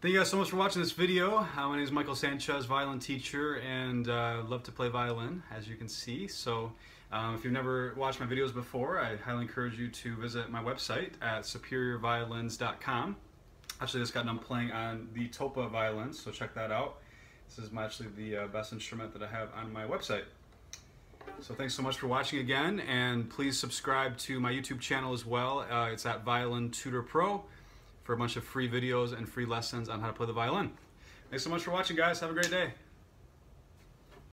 Thank you guys so much for watching this video. Uh, my name is Michael Sanchez, violin teacher, and uh, love to play violin, as you can see. So um, if you've never watched my videos before, I highly encourage you to visit my website at superiorviolins.com. Actually, just got done playing on the Topa violins, so check that out. This is my, actually the uh, best instrument that I have on my website. So thanks so much for watching again, and please subscribe to my YouTube channel as well. Uh, it's at Violin Tutor Pro for a bunch of free videos and free lessons on how to play the violin. Thanks so much for watching, guys. Have a great day.